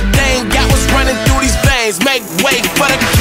The thing got what's running through these veins. Make way for the.